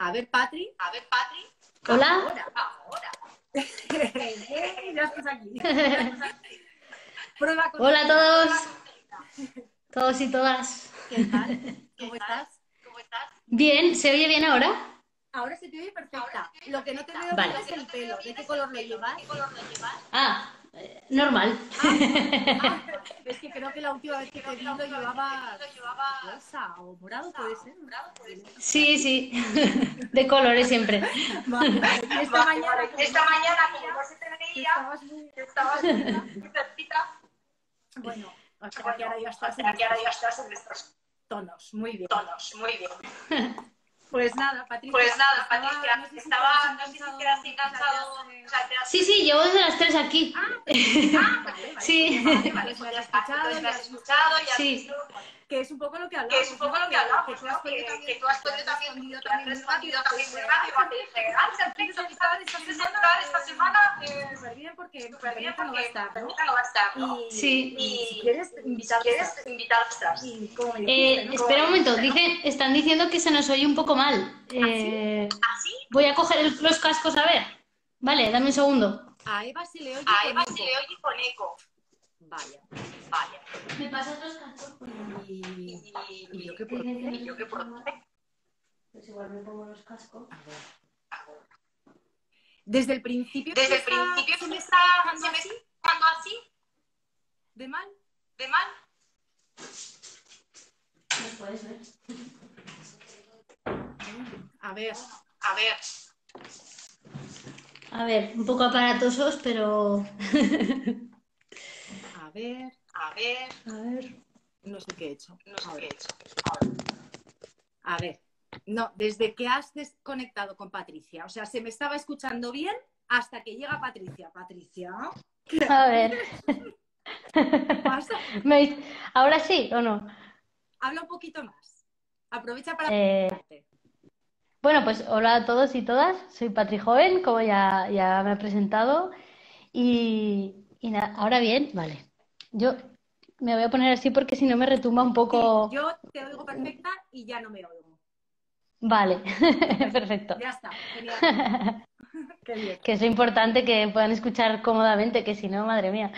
A ver, Patri. A ver, Patri. Hola. Ahora. Ahora. ya estás aquí. Prueba con Hola a todos. Todos y todas. ¿Qué tal? ¿Cómo estás? ¿Cómo estás? Bien, ¿se oye bien ahora? Ahora se te oye perfecta. Lo que no te veo Vale. bien es el pelo. ¿De qué color lo llevas? ¿Qué color lo llevas? Ah, normal. Ah, es que creo que la última vez que te vi lo llevaba rosa o morado, puede ser. morado, puede ser. Sí, sí. De colores siempre. Vale, esta mañana, como Esta mañana, como no se te veía, estabas muy... estabas muy cerquita. Bueno, o sea, que ahora ya estás en Aquí ahora ya estás en estos tonos. Muy bien. tonos. Muy bien. Pues nada, Patricia. Pues nada, estaba- Patricia, no sé si estaba, no sé si has enganchado. Sí, sí, llevo desde las tres aquí. Ah, vale, vale. Sí. Vale, Vale, pues me ya has está. escuchado, Entonces me ya has has escuchado y has Sí. visto que es un poco lo que hablamos. que es un poco lo que hablamos, Que tú ¿no? has Que, que tú has podido también, has también respondido rápido, también muy rápido, ah, que dije, ah, perfecto, ¿quieres estar esta ¿quieres semana? esta semana? Súper bien porque súper bien no va a porque estar, ¿no? No va a estar, ¿no? Y, Sí. y si quieres invitar ¿Quieres invitar a y Eh, ¿no? espera un momento, dicen, están diciendo que se nos oye un poco mal. Eh, ¿Así? voy a coger los cascos a ver. Vale, dame un segundo. A Eva se le oye A con Eva eco. se le oye con eco. Vaya. Vaya. ¿Me pasas los cascos? Y, Y, y yo qué puedo y yo qué puedo hacer. Pues igual me pongo los cascos. A ver. Desde el principio. Desde el principio se me está me así, dando así, de mal. de mal. ¿Me puedes ver? A ver. A ver, A ver, un poco aparatosos, pero... A ver. a ver, A ver. No sé qué he hecho. no sé A qué he hecho. A ver. No, desde que has desconectado con Patricia. O sea, se me estaba escuchando bien hasta que llega Patricia. Patricia, A ver. ¿qué pasa? ¿Ahora sí o no? Habla un poquito más. Aprovecha para Eh. Bueno, pues hola a todos y todas. Soy Patri Joven, como ya, ya me he presentado. Y, y nada, ahora bien, vale. Yo me voy a poner así porque si no me retumba un poco. Sí, yo te oigo perfecta y ya no me oigo. Vale, perfecto. Ya está. Genial. Qué bien. Que es importante que puedan escuchar cómodamente, que si no, madre mía.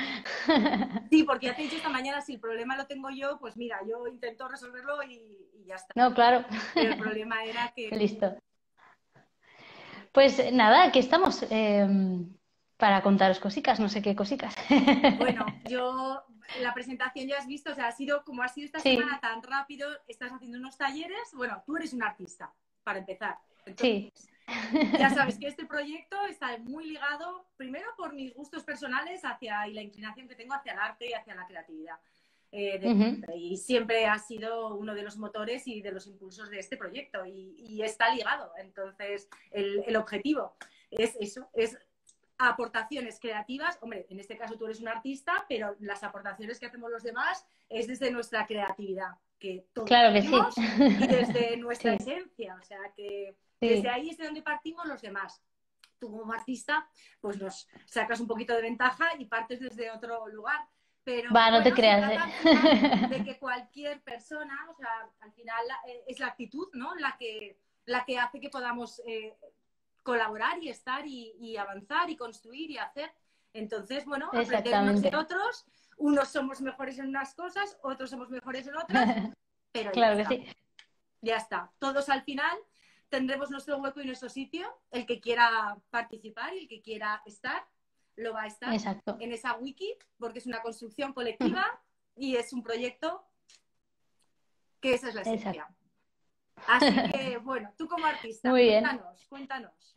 Sí, porque ya te he dicho esta mañana, si el problema lo tengo yo, pues mira, yo intento resolverlo y, y ya está. No, claro, Pero el problema era que listo. Pues nada, aquí estamos eh, para contaros cositas, no sé qué cositas. Bueno, yo la presentación ya has visto, o sea, ha sido como ha sido esta Sí. semana tan rápido, estás haciendo unos talleres, bueno, tú eres un artista, para empezar. Entonces, Sí, ya sabes que este proyecto está muy ligado, primero por mis gustos personales hacia, y la inclinación que tengo hacia el arte y hacia la creatividad. eh, de. Y siempre ha sido uno de los motores y de los impulsos de este proyecto y, y está ligado. Entonces, el, el objetivo es eso, es aportaciones creativas. Hombre, en este caso tú eres un artista, pero las aportaciones que hacemos los demás es desde nuestra creatividad, que todos Claro que sí. y desde nuestra Sí. esencia. O sea, que Sí. desde ahí es de donde partimos los demás. Tú como artista, pues nos sacas un poquito de ventaja y partes desde otro lugar. Pero Va, no te se creas, ¿eh? de que cualquier persona, o sea, al final eh, es la actitud, ¿no? La que, la que hace que podamos eh, colaborar y estar y, y avanzar y construir y hacer. Entonces, bueno, aprender unos de otros. Unos somos mejores en unas cosas, otros somos mejores en otras, pero ya Claro que está. sí. Ya está. Todos al final tendremos nuestro hueco y nuestro sitio. El que quiera participar y el que quiera estar, lo va a estar Exacto. en esa wiki, porque es una construcción colectiva y es un proyecto que esa es la esencia. Así que, bueno, tú como artista, Muy bien. cuéntanos, cuéntanos.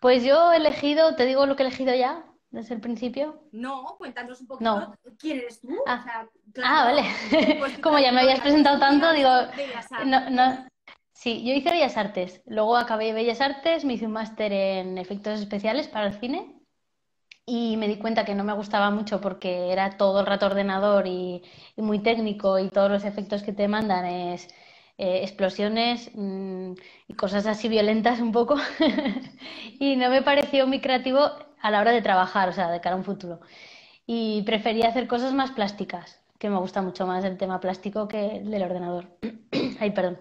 Pues yo he elegido, te digo lo que he elegido ya desde el principio. No, cuéntanos un poquito No. quién eres tú. Ah. O sea, Ah, vale. pues, Como ya me habías presentado tanto, digo, Bellas Artes. no, no. Sí, yo hice Bellas Artes. Luego acabé Bellas Artes, me hice un máster en efectos especiales para el cine y me di cuenta que no me gustaba mucho porque era todo el rato ordenador y, y muy técnico y todos los efectos que te mandan es eh, explosiones mm, y cosas así violentas un poco y no me pareció muy creativo a la hora de trabajar, o sea, de cara a un futuro. Y prefería hacer cosas más plásticas, que me gusta mucho más el tema plástico que el del ordenador. Ay, perdón.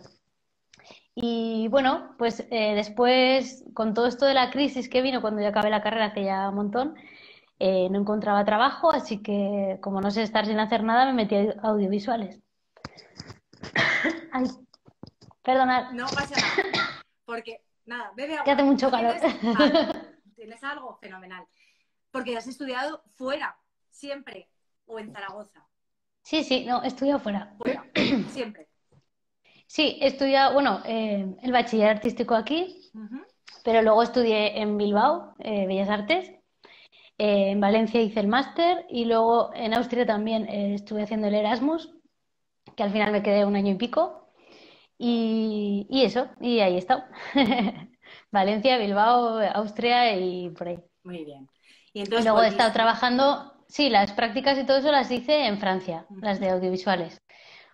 Y bueno, pues eh, después, con todo esto de la crisis que vino cuando yo acabé la carrera, que ya un montón, eh, no encontraba trabajo, así que como no sé estar sin hacer nada, me metí a audiovisuales. Ay, perdonad. No pasa nada. Porque, nada, bebe agua. Que hace mucho calor. ¿Tienes algo? ¿Tienes algo? Fenomenal. Porque has estudiado fuera, siempre, o en Zaragoza. Sí, sí, no, he estudiado fuera. Fuera, siempre. Sí, he estudiado, bueno, eh, el bachiller artístico aquí, pero luego estudié en Bilbao, eh, Bellas Artes. Eh, en Valencia hice el máster y luego en Austria también estuve haciendo el Erasmus, que al final me quedé un año y pico. Y, y eso, y ahí he estado. Valencia, Bilbao, Austria y por ahí. Muy bien. Y Y entonces luego he estado trabajando, sí, las prácticas y todo eso las hice en Francia, las de audiovisuales.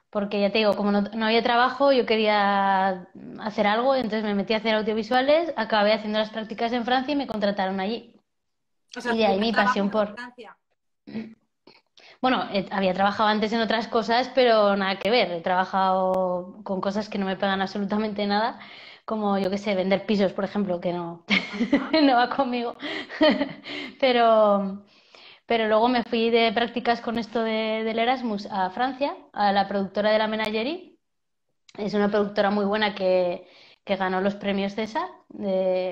Porque ya te digo, como no, no había trabajo, yo quería hacer algo, entonces me metí a hacer audiovisuales, acabé haciendo las prácticas en Francia y me contrataron allí. O sea, y de ahí mi pasión por... Francia. Bueno, eh, había trabajado antes en otras cosas, pero nada que ver. He trabajado con cosas que no me pegan absolutamente nada, como yo qué sé, vender pisos, por ejemplo, que no, no va conmigo. Pero, pero luego me fui de prácticas con esto de- del Erasmus a Francia, a la productora de la Menagerie. Es una productora muy buena que, que ganó los premios César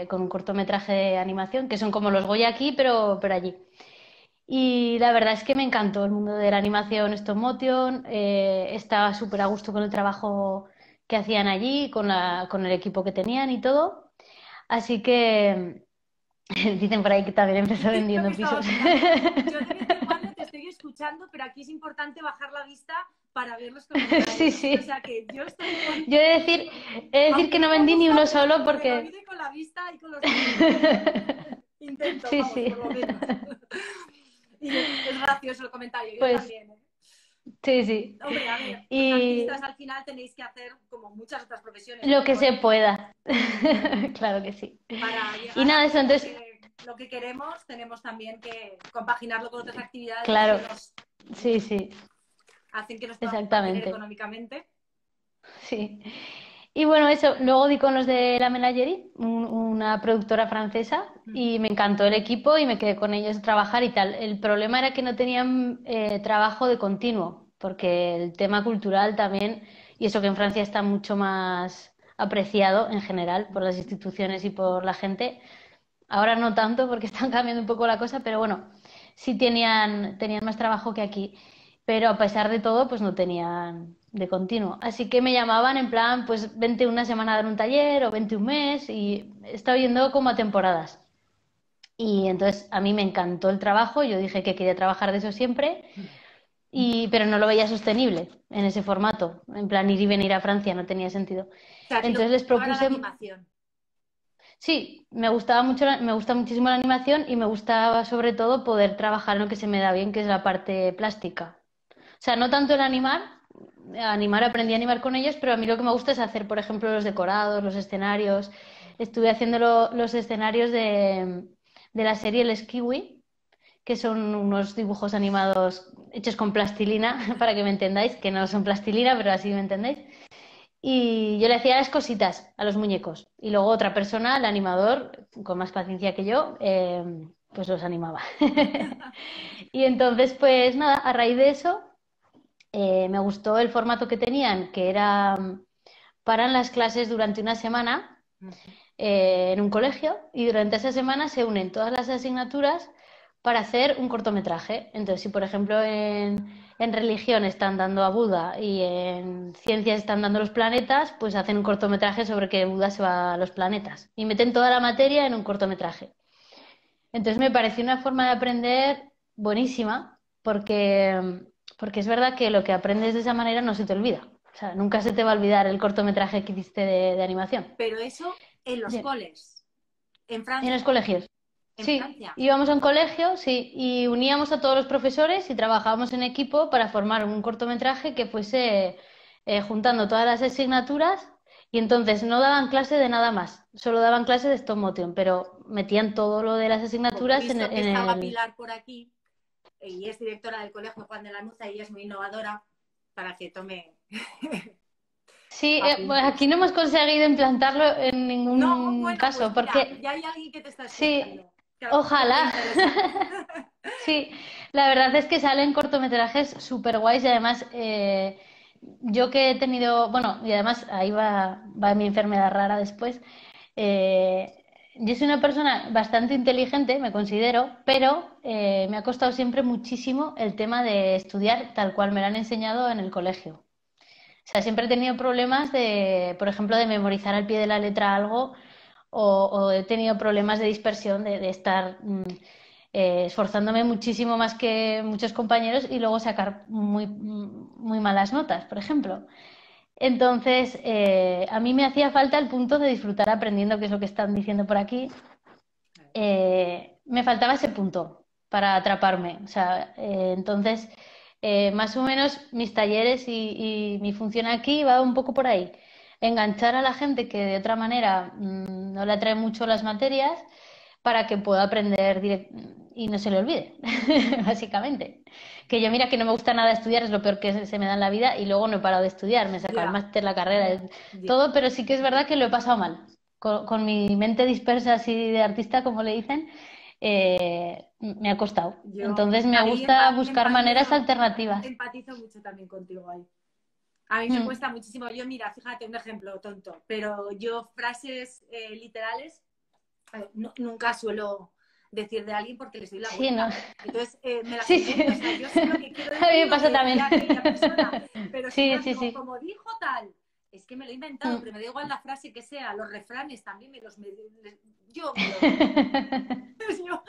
con un cortometraje de animación, que son como los Goya aquí, pero, pero allí. Y la verdad es que me encantó el mundo de la animación stop motion, eh, estaba súper a gusto con el trabajo que hacían allí, con la, con el equipo que tenían y todo. Así que dicen por ahí que también empezó vendiendo pisos. Yo de vez en cuando te estoy escuchando, pero aquí es importante bajar la vista para ver los comentarios. Sí, sí. O sea que yo estoy... Yo he de decir, he de decir que no vendí ni uno solo porque... Con la vista y con los Intento, Sí, vamos, sí. por lo menos. Es gracioso el comentario, yo Pues- también. ¿eh? Sí, sí. Hombre, a ver, Y- artistas al final tenéis que hacer como muchas otras profesiones. Lo que se pueda. Claro que sí. Para Y nada, eso, entonces- lo que, lo que queremos, tenemos también que compaginarlo con otras actividades Claro. que nos Sí, sí. hacen que nos Exactamente. económicamente. Sí. Y bueno, eso, luego di con los de La Menagerie, un- una productora francesa, y me encantó el equipo y me quedé con ellos a trabajar y tal. El problema era que no tenían eh, trabajo de continuo, porque el tema cultural también, y eso que en Francia está mucho más apreciado en general por las instituciones y por la gente. Ahora no tanto porque están cambiando un poco la cosa, pero bueno, sí tenían, tenían más trabajo que aquí. Pero a pesar de todo, pues no tenían de continuo. Así que me llamaban en plan, pues vente una semana a dar un taller o vente un mes y he estado yendo como a temporadas. Y entonces a mí me encantó el trabajo, yo dije que quería trabajar de eso siempre, y, pero no lo veía sostenible en ese formato. En plan, ir y venir a Francia no tenía sentido. O sea, Entonces les propuse- animación. Sí, me gustaba mucho, la- me gusta muchísimo la animación y me gustaba sobre todo poder trabajar en lo que se me da bien, que es la parte plástica. Sea, no tanto el animar, animar aprendí a animar con ellos, pero a mí lo que me gusta es hacer, por ejemplo, los decorados, los escenarios. Estuve haciendo lo- los escenarios de, de la serie Les Kiwi, que son unos dibujos animados hechos con plastilina, para que me entendáis, que no son plastilina, pero así me entendéis. Y yo le hacía las cositas a los muñecos. Y luego otra persona, el animador, con más paciencia que yo, eh, pues los animaba. Y entonces, pues nada, a raíz de eso, eh, me gustó el formato que tenían, que era, mm, paran las clases durante una semana eh, en un colegio y durante esa semana se unen todas las asignaturas para hacer un cortometraje. Entonces, si por ejemplo en, en religión están dando a Buda y en ciencias están dando los planetas, pues hacen un cortometraje sobre que Buda se va a los planetas y meten toda la materia en un cortometraje. Entonces me pareció una forma de aprender buenísima porque, porque es verdad que lo que aprendes de esa manera no se te olvida. O sea, nunca se te va a olvidar el cortometraje que hiciste de, de animación. Pero eso en los Bien. coles. En En Francia. los colegios. En Sí, Francia. íbamos a un colegio, sí, y uníamos a todos los profesores y trabajábamos en equipo para formar un cortometraje que fuese eh, juntando todas las asignaturas y entonces no daban clase de nada más, solo daban clase de stop motion, pero metían todo lo de las asignaturas en, en estaba el... Pilar por aquí y es directora del colegio Juan de la Nuza y es muy innovadora para que tome. Sí, eh, pues aquí no hemos conseguido implantarlo en ningún No, bueno, caso, pues mira, porque ya hay alguien que te está Sí, escuchando. ojalá. Sí, la verdad es que salen cortometrajes súper guays y además eh, yo que he tenido, bueno, y además ahí va, va mi enfermedad rara después, eh, yo soy una persona bastante inteligente, me considero, pero eh, me ha costado siempre muchísimo el tema de estudiar tal cual me lo han enseñado en el colegio. O sea, siempre he tenido problemas de, por ejemplo, de memorizar al pie de la letra algo o, he tenido problemas de dispersión, de, de estar mm, eh, esforzándome muchísimo más que muchos compañeros y luego sacar muy, muy malas notas, por ejemplo. Entonces, eh, a mí me hacía falta el punto de disfrutar aprendiendo, que es lo que están diciendo por aquí. Eh, me faltaba ese punto para atraparme. O sea, eh, entonces, eh, más o menos mis talleres y, mi función aquí va un poco por ahí. Enganchar a la gente que de otra manera mm, no le atrae mucho las materias para que pueda aprender y no se le olvide, básicamente. Que yo mira que no me gusta nada estudiar, es lo peor que se me da en la vida y luego no he parado de estudiar, me he sacado el Ya. máster, la carrera, todo, pero sí que es verdad que lo he pasado mal. Con, con mi mente dispersa así de artista, como le dicen, eh, me ha costado. Yo Entonces me gusta buscar empatizo- maneras alternativas. Empatizo mucho también contigo ahí. A mí me Mm. cuesta muchísimo. Yo, mira, fíjate, un ejemplo tonto, pero yo frases eh, literales eh, no- nunca suelo decir de alguien porque les doy la Sí, vuelta. ¿no? Entonces, eh, me las Sí, sí. o sea, yo sé lo que quiero A mí me decir, pasa también. persona, pero si Sí, no sí, digo, sí. como dijo tal, es que me lo he inventado, pero me da igual la frase que sea, los refranes también me los... me- yo, me yo-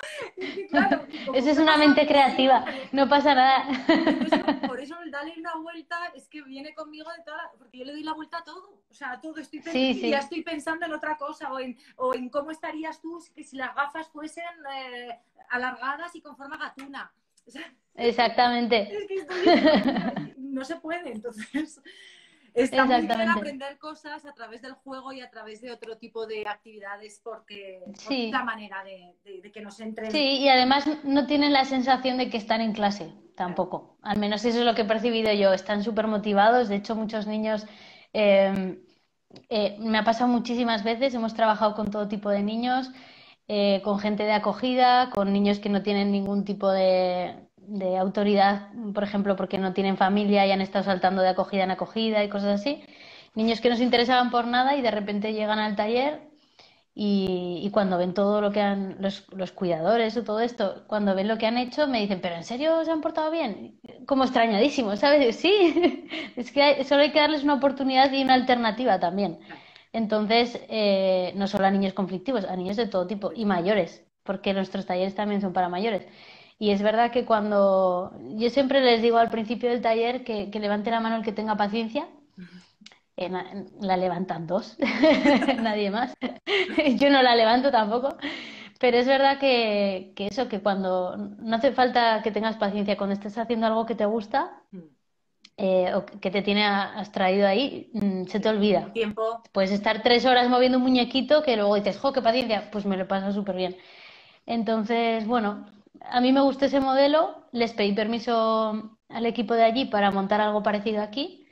claro, Eso es una mente creativa, no pasa nada. por eso el darle una vuelta es que viene conmigo de toda la... Porque yo le doy la vuelta a todo. O sea, a todo. Estoy Sí, sí. ya estoy pensando en otra cosa o en, o en cómo estarías tú si, si las gafas fuesen eh, alargadas y con forma gatuna. O sea, Exactamente. es que estoy- no se puede. Entonces, está muy bien aprender cosas a través del juego y a través de otro tipo de actividades porque porque Sí. es la manera de, de- de que nos entren. Sí, y además no tienen la sensación de que están en clase, tampoco. Al menos eso es lo que he percibido yo. Están súper motivados. De hecho, muchos niños, eh, eh, me ha pasado muchísimas veces, hemos trabajado con todo tipo de niños, eh, con gente de acogida, con niños que no tienen ningún tipo de, de autoridad, por ejemplo, porque no tienen familia y han estado saltando de acogida en acogida y cosas así. Niños que no se interesaban por nada y de repente llegan al taller y, cuando ven todo lo que han, los, los cuidadores o todo esto, cuando ven lo que han hecho, me dicen, ¿pero en serio se han portado bien? Como extrañadísimos, ¿sabes? Sí, es que solo hay que darles una oportunidad y una alternativa también. Entonces, eh, no solo a niños conflictivos, a niños de todo tipo y mayores, porque nuestros talleres también son para mayores. Y es verdad que cuando yo siempre les digo al principio del taller que, que levante la mano el que tenga paciencia, eh, la levantan dos, nadie más. Yo no la levanto tampoco, pero es verdad que, que eso, que cuando no hace falta que tengas paciencia, cuando estés haciendo algo que te gusta Mm. eh, o que te tiene abstraído ahí, mm, se te olvida. Tiempo. Puedes estar tres horas moviendo un muñequito que luego dices, ¡jo, qué paciencia! Pues me lo paso súper bien. Entonces, bueno, a mí me gustó ese modelo, les pedí permiso al equipo de allí para montar algo parecido aquí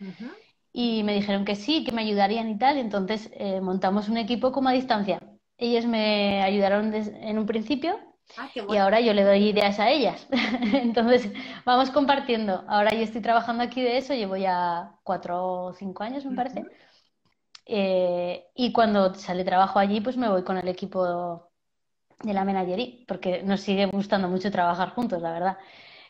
y me dijeron que sí, que me ayudarían y tal, entonces eh, montamos un equipo como a distancia. Ellos me ayudaron en un principio Ah, y ahora yo le doy ideas a ellas. Entonces, vamos compartiendo. Ahora yo estoy trabajando aquí de eso, llevo ya cuatro o cinco años, me parece. Eh, y cuando sale trabajo allí, pues me voy con el equipo de la menagerie, porque nos sigue gustando mucho trabajar juntos, la verdad.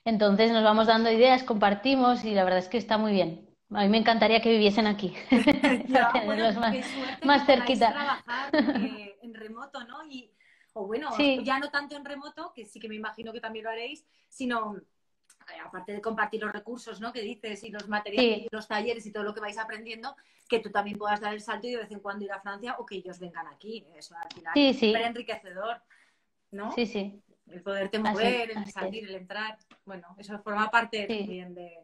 Entonces nos vamos dando ideas, compartimos y la verdad es que está muy bien. A mí me encantaría que viviesen aquí, Ya, para bueno, más, más cerquita. trabajar eh, en remoto, ¿no? Y, o bueno, Sí. ya no tanto en remoto, que sí que me imagino que también lo haréis, sino eh, aparte de compartir los recursos, ¿no? Que dices, y los materiales, Sí. y los talleres y todo lo que vais aprendiendo, que tú también puedas dar el salto y de vez en cuando ir a Francia o que ellos vengan aquí. Eso al final Sí, es súper enriquecedor, ¿no? sí, sí, El poderte así, mover, el así es. salir, el entrar. Bueno, eso forma parte Sí. también de,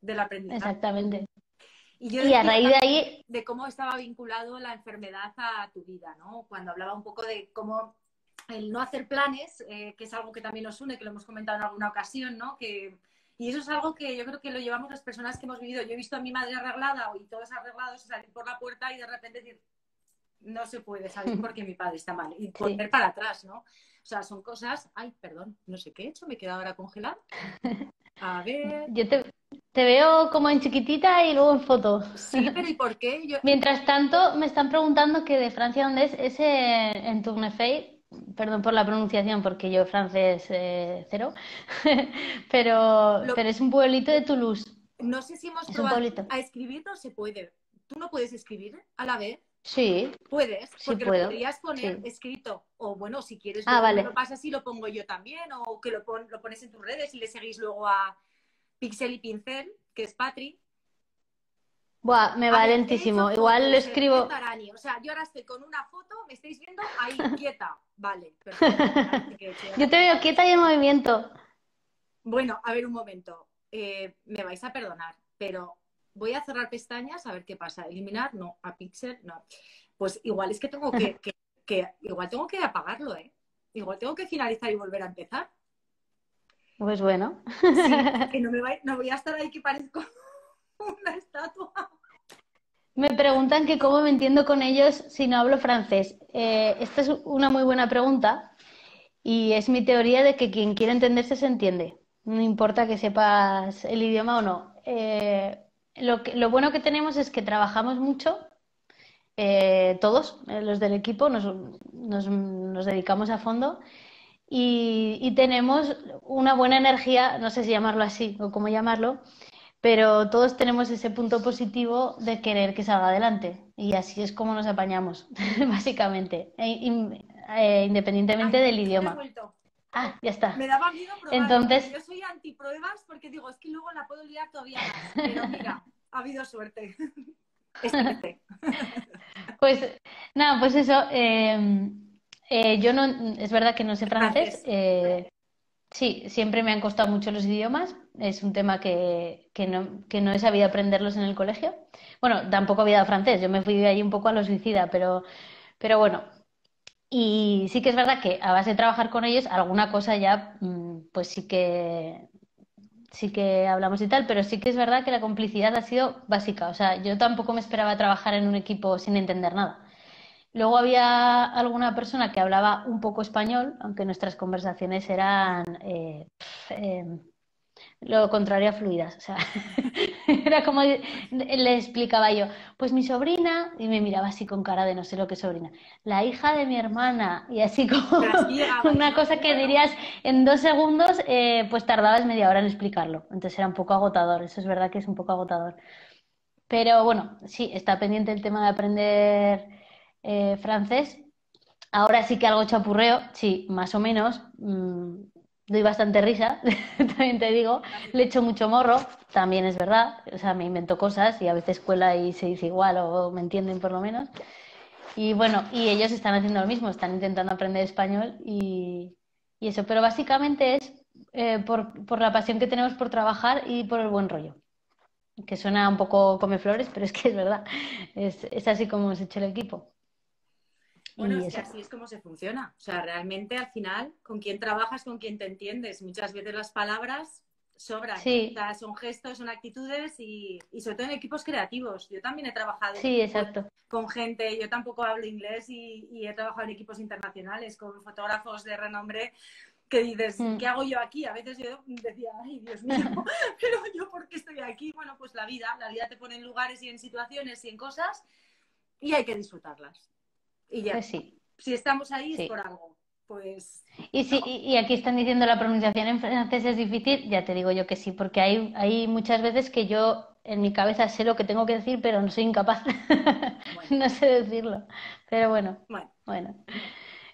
del aprendizaje. Exactamente. Y yo Y a raíz de ahí, de cómo estaba vinculado la enfermedad a tu vida, ¿no? Cuando hablaba un poco de cómo el no hacer planes, eh, que es algo que también nos une, que lo hemos comentado en alguna ocasión, ¿no? Que, Y eso es algo que yo creo que lo llevamos las personas que hemos vivido. Yo he visto a mi madre arreglada y todos arreglados salir por la puerta y de repente decir, no se puede salir porque mi padre está mal. Y volver para atrás, ¿no? O sea, son cosas. Ay, perdón, no sé qué he hecho, me he quedado ahora congelada. A ver. Yo te, te veo como en chiquitita y luego en foto. Sí, pero ¿y por qué? Yo... Mientras tanto, me están preguntando que de Francia, ¿dónde es? Es en, en Tournefeuille. Perdón por la pronunciación, porque yo francés eh, cero. pero, Lo- pero es un pueblito de Toulouse. No sé si hemos Es probado a escribir, no se puede. ¿Tú no puedes escribir a la vez? Sí, Puedes, Sí porque puedo, lo podrías poner sí. escrito. O bueno, si quieres, Ah, vale. lo pasas y lo pongo yo también. O que lo, pon- lo pones en tus redes y le seguís luego a Pixel y Pincel, que es Patri. Buah, me A va he lentísimo. Igual lo escribo. O sea, yo ahora estoy con una foto, me estáis viendo ahí quieta. Vale, perfecto. Yo te veo quieta y en movimiento. Bueno, a ver un momento. Eh, me vais a perdonar, pero voy a cerrar pestañas a ver qué pasa. Eliminar, no. A Pixel, no. Pues igual es que tengo que, que- que- igual tengo que apagarlo, ¿eh? Igual tengo que finalizar y volver a empezar. Pues bueno. Sí, que no me vai- no voy a estar ahí que parezco una estatua. Me preguntan que cómo me entiendo con ellos si no hablo francés. Eh, esta es una muy buena pregunta y es mi teoría de que quien quiere entenderse se entiende. No importa que sepas el idioma o no. Eh, lo que- lo bueno que tenemos es que trabajamos mucho, eh, todos, eh, los del equipo, nos, nos- nos dedicamos a fondo y, y tenemos una buena energía, no sé si llamarlo así o cómo llamarlo, pero todos tenemos ese punto positivo de querer que salga adelante y así es como nos apañamos, básicamente, e- in- eh, independientemente Ay, del idioma. Ah, ya está. Me daba miedo probar. Entonces- Yo soy antipruebas porque digo, es que luego la puedo liar todavía más. Pero mira, ha habido suerte. Esta vez. Pues nada, pues eso. eh, eh, yo no, es verdad que no sé francés. Eh, sí, siempre me han costado mucho los idiomas. Es un tema que, que no, que no he sabido aprenderlos en el colegio. Bueno, tampoco había dado francés. Yo me fui de ahí un poco a lo suicida, pero, pero bueno. Y sí que es verdad que a base de trabajar con ellos, alguna cosa ya, mm, pues sí que sí que hablamos y tal, pero sí que es verdad que la complicidad ha sido básica. O sea, yo tampoco me esperaba trabajar en un equipo sin entender nada. Luego había alguna persona que hablaba un poco español, aunque nuestras conversaciones eran eh, eh, lo contrario a fluidas. O sea, era como le explicaba yo, pues mi sobrina, y me miraba así con cara de no sé lo que sobrina, la hija de mi hermana, y así como una cosa que dirías en dos segundos, eh, pues tardabas media hora en explicarlo. Entonces era un poco agotador, eso es verdad que es un poco agotador. Pero bueno, sí, está pendiente el tema de aprender eh, francés. Ahora sí que algo chapurreo, sí, más o menos. mm, doy bastante risa, también te digo. Le echo mucho morro, también es verdad. O sea, me invento cosas y a veces cuela y se dice igual o me entienden por lo menos. Y bueno, y ellos están haciendo lo mismo, están intentando aprender español y, y eso. Pero básicamente es eh, por, por la pasión que tenemos por trabajar y por el buen rollo. Que suena un poco come flores, pero es que es verdad. Es, es así como hemos hecho el equipo. Bueno, Y es que así es como se funciona. O sea, realmente al final, con quién trabajas, con quién te entiendes. Muchas veces las palabras sobran. Sí. O sea, son gestos, son actitudes y, y sobre todo en equipos creativos. Yo también he trabajado Sí, exacto. con gente, yo tampoco hablo inglés y, y he trabajado en equipos internacionales con fotógrafos de renombre que dices, Mm. ¿qué hago yo aquí? A veces yo decía, ay, Dios mío, pero yo ¿por qué estoy aquí? Bueno, pues la vida, la vida te pone en lugares y en situaciones y en cosas y hay que disfrutarlas. Y ya, Pues sí. si estamos ahí Sí. es por algo. Pues Y, si, y y aquí están diciendo la pronunciación en francés es difícil, ya te digo yo que sí, porque hay, hay muchas veces que yo en mi cabeza sé lo que tengo que decir, pero no soy incapaz. No sé decirlo. Pero bueno, bueno, bueno,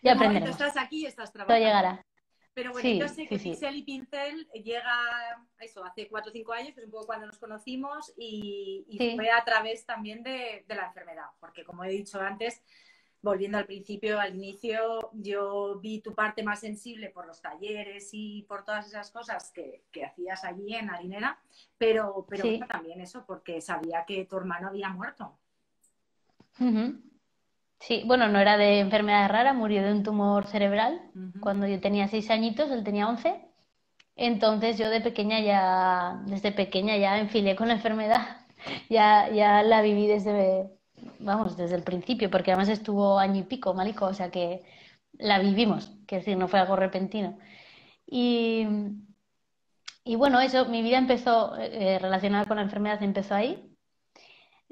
ya aprenderemos. estás aquí y estás Todo trabajando. llegará. Pero bueno, Sí, yo sé que sí, y Pincel llega eso hace cuatro o cinco años, que es un poco cuando nos conocimos, y, y fue a través también de, de la enfermedad, porque como he dicho antes, volviendo al principio, al inicio, yo vi tu parte más sensible por los talleres y por todas esas cosas que, que hacías allí en Harinera, pero, pero Sí. bueno, también eso, porque sabía que tu hermano había muerto. Sí, bueno, no era de enfermedad rara, murió de un tumor cerebral. Cuando yo tenía seis añitos, él tenía once, Entonces yo de pequeña ya, desde pequeña ya enfilé con la enfermedad, ya, ya la viví desde, vamos, desde el principio, porque además estuvo año y pico, malico, o sea que la vivimos, que decir, no fue algo repentino. Y, y bueno, eso, mi vida empezó eh, relacionada con la enfermedad, empezó ahí.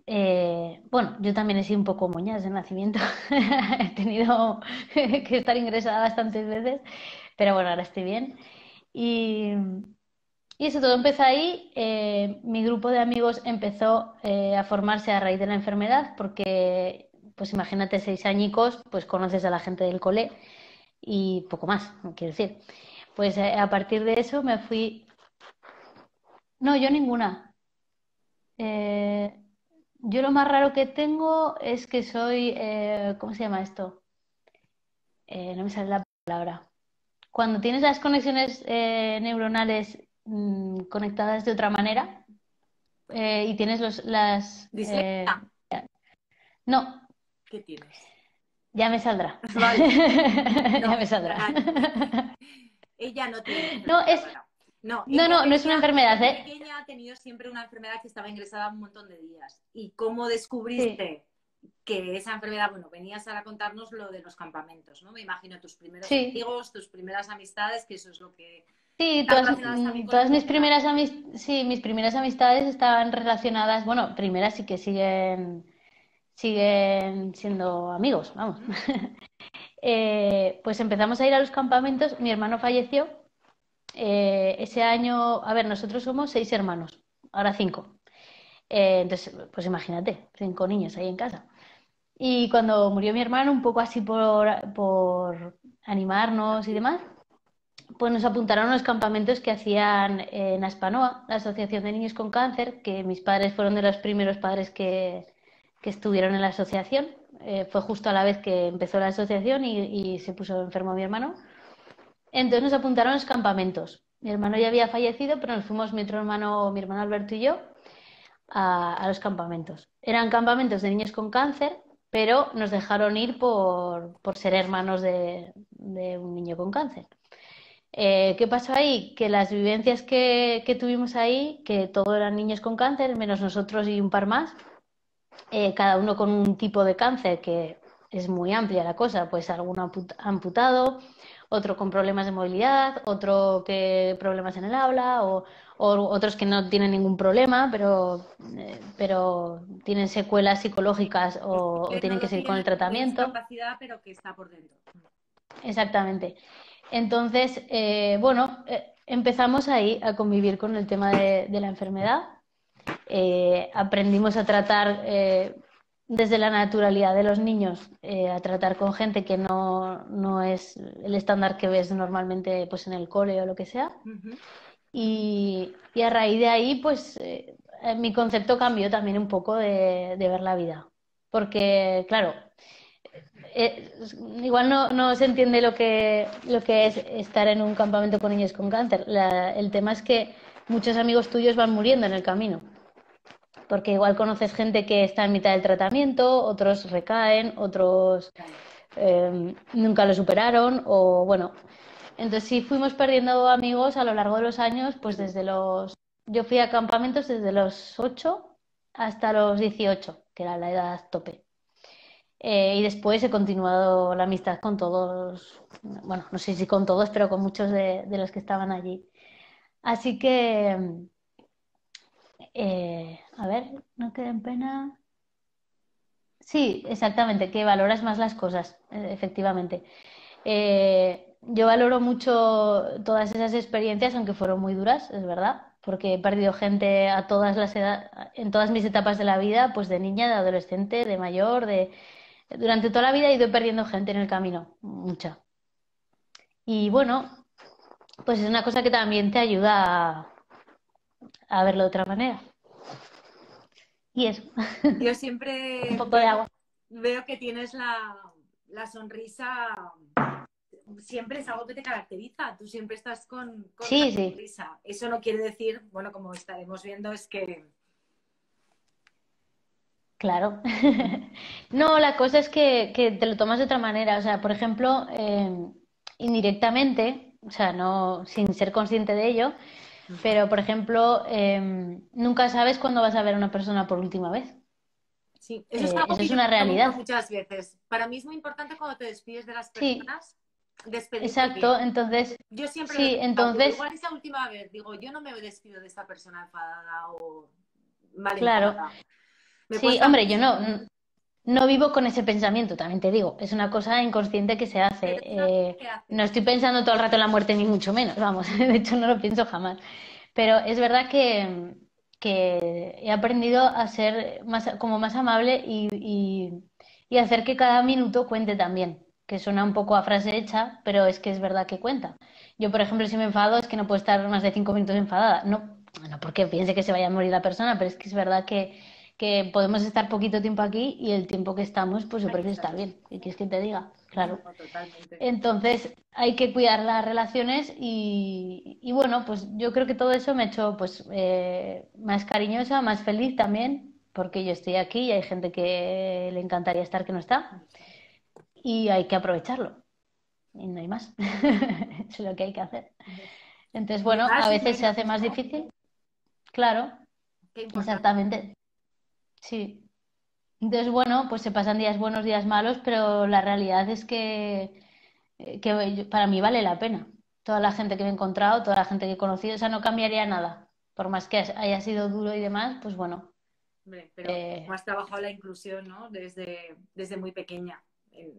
Eh, bueno, yo también he sido un poco moñas de nacimiento, he tenido que estar ingresada bastantes veces, pero bueno, ahora estoy bien. Y eso todo empezó ahí. Eh, mi grupo de amigos empezó eh, a formarse a raíz de la enfermedad, porque, pues imagínate, seis añicos, pues conoces a la gente del cole y poco más, quiero decir. Pues eh, a partir de eso me fui. No, yo ninguna. yo lo más raro que tengo es que soy, ¿cómo se llama esto? no me sale la palabra. Cuando tienes las conexiones neuronales Mm, conectadas de otra manera eh, y tienes los, las... Eh, no. ¿Qué tienes? Ya me saldrá. ya me saldrá. Ella no tiene. No, es... No, no, no, no es una enfermedad, ¿eh? pequeña ha tenido siempre una enfermedad que estaba ingresada un montón de días. ¿Y cómo descubriste que esa enfermedad, bueno, venías a contarnos lo de los campamentos, ¿no? Me imagino tus primeros amigos, tus primeras amistades, que eso es lo que Sí, todas, mis primeras sí, mis primeras amistades estaban relacionadas, bueno, primeras sí que siguen, siguen siendo amigos, vamos. Eh, pues empezamos a ir a los campamentos, mi hermano falleció. Eh, ese año, a ver, nosotros somos seis hermanos, ahora cinco. Eh, entonces, pues imagínate, cinco niños ahí en casa. Y cuando murió mi hermano, un poco así por, por animarnos y demás, pues nos apuntaron a los campamentos que hacían en Aspanoa, la Asociación de Niños con Cáncer, que mis padres fueron de los primeros padres que, estuvieron en la asociación. Eh, fue justo a la vez que empezó la asociación y, se puso enfermo mi hermano. Entonces nos apuntaron a los campamentos. Mi hermano ya había fallecido, pero nos fuimos mi otro hermano, mi hermano Alberto y yo, a, los campamentos. Eran campamentos de niños con cáncer, pero nos dejaron ir por, ser hermanos de un niño con cáncer. Eh, ¿qué pasó ahí? Que las vivencias que, tuvimos ahí, que todos eran niños con cáncer, menos nosotros y un par más, eh, cada uno con un tipo de cáncer que es muy amplia la cosa, pues alguno amputado, otro con problemas de movilidad, otro que problemas en el habla, o, otros que no tienen ningún problema, pero, eh, pero tienen secuelas psicológicas o, tienen que seguir con el tratamiento. Discapacidad, pero que está por dentro. Exactamente. Entonces, eh, bueno, eh, empezamos ahí a convivir con el tema de, la enfermedad. Eh, aprendimos a tratar desde la naturalidad de los niños, a tratar con gente que no, es el estándar que ves normalmente pues, en el cole o lo que sea. y, a raíz de ahí, pues mi concepto cambió también un poco de ver la vida. Porque, claro, eh, igual no, no, se entiende lo que, lo que es estar en un campamento con niños con cáncer. el tema es que muchos amigos tuyos van muriendo en el camino. Porque igual conoces gente que está en mitad del tratamiento, otros recaen, otros em, nunca lo superaron, o bueno. Entonces sí fuimos perdiendo amigos a lo largo de los años, pues desde los... Yo fui a campamentos desde los 8 hasta los 18, que era la edad tope. Eh, y después he continuado la amistad con todos, bueno, no sé si con todos, pero con muchos de, los que estaban allí. Así que, eh, a ver, no queden pena. Sí, exactamente, que valoras más las cosas, eh, efectivamente. yo valoro mucho todas esas experiencias, aunque fueron muy duras, es verdad, porque he perdido gente a todas las edades, en todas mis etapas de la vida, pues de niña, de adolescente, de mayor, de durante toda la vida he ido perdiendo gente en el camino, mucha. Y bueno, pues es una cosa que también te ayuda a, verlo de otra manera. Y eso. Yo siempre Un poco de agua. veo que tienes la, sonrisa siempre es algo que te caracteriza. Tú siempre estás con, con sí, sonrisa. Sí. Eso no quiere decir, bueno, como estaremos viendo, es que Claro. no, la cosa es que, te lo tomas de otra manera. O sea, por ejemplo, em, indirectamente, o sea, no, sin ser consciente de ello, pero por ejemplo, em, nunca sabes cuándo vas a ver a una persona por última vez. Sí, Eh, eso es algo eso que es una realidad. muchas veces. Para mí es muy importante cuando te despides de las Sí. personas, despedirte Exacto, bien. entonces, Yo siempre sí, digo, entonces- igual esa última vez, digo, yo no me despido de esta persona enfadada o mal Claro. enfadada. Me sí, cuesta hombre, yo no, no vivo con ese pensamiento, también te digo, es una cosa inconsciente que se hace. Eh, no estoy pensando todo el rato en la muerte, ni mucho menos, vamos, de hecho no lo pienso jamás. Pero es verdad que, que he aprendido a ser más, como más amable y, y, y hacer que cada minuto cuente también, que suena un poco a frase hecha, pero es que es verdad que cuenta. Yo, por ejemplo, si me enfado, es que no puedo estar más de cinco minutos enfadada. No, no porque piense que se vaya a morir la persona, pero es que es verdad que, que podemos estar poquito tiempo aquí y el tiempo que estamos, pues yo prefiero estar bien. ¿Qué quieres que te diga? Claro. Entonces hay que cuidar las relaciones y, y bueno, pues yo creo que todo eso me ha hecho pues eh, más cariñosa, más feliz también, porque yo estoy aquí y hay gente que le encantaría estar que no está y hay que aprovecharlo. Y no hay más. Es lo que hay que hacer. Entonces, bueno, Más a veces se hace más difícil. Claro, exactamente. Sí. Entonces, bueno, pues se pasan días buenos, días malos, pero la realidad es que, eh, que para mí vale la pena. Toda la gente que me he encontrado, toda la gente que he conocido, o sea, no cambiaría nada. Por más que haya sido duro y demás, pues bueno, Hombre, pero Eh, has trabajado la inclusión, ¿no? Desde, desde muy pequeña. Eh,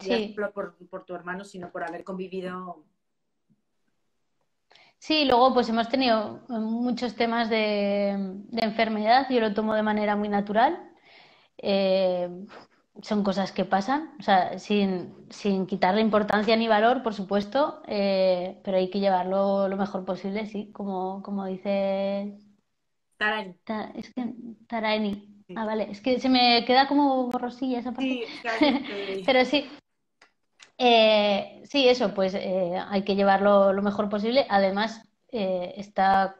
Sí. Por, por tu hermano, sino por haber convivido. Sí, luego pues hemos tenido muchos temas de, de enfermedad, yo lo tomo de manera muy natural. Eh, son cosas que pasan, o sea, sin, sin quitarle importancia ni valor, por supuesto, eh, pero hay que llevarlo lo mejor posible, sí, como, como dice Tarani. Ta- es que Taraeni. Sí. Ah, vale, es que se me queda como borrosilla esa parte. Sí, te- Pero sí, eh, sí, eso, pues eh, hay que llevarlo lo mejor posible. Además, eh, está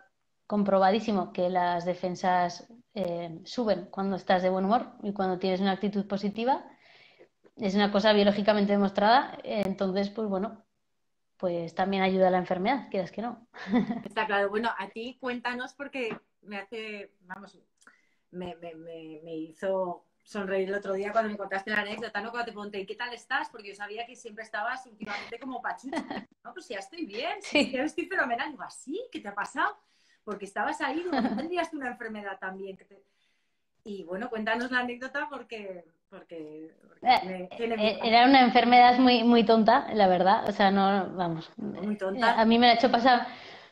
comprobadísimo que las defensas eh, suben cuando estás de buen humor y cuando tienes una actitud positiva. Es una cosa biológicamente demostrada. Entonces, pues bueno, pues también ayuda a la enfermedad, quieras que no. Está claro. Bueno, a ti cuéntanos porque me hace, vamos, me, me, me, me hizo sonreír el otro día cuando me contaste la anécdota, ¿no? Cuando te pregunté, ¿y qué tal estás? Porque yo sabía que siempre estabas últimamente como pachucha. No, pues ya estoy bien, Sí. que estoy fenomenal. Digo, ¿así? ¿Qué te ha pasado? Porque estabas ahí, digo, ¿no tendrías una enfermedad también? que te- Y bueno, cuéntanos la anécdota porque, porque, porque Eh, me Eh, Era una enfermedad muy, muy tonta, la verdad. O sea, no, vamos. Muy tonta. A mí me la ha hecho pasar,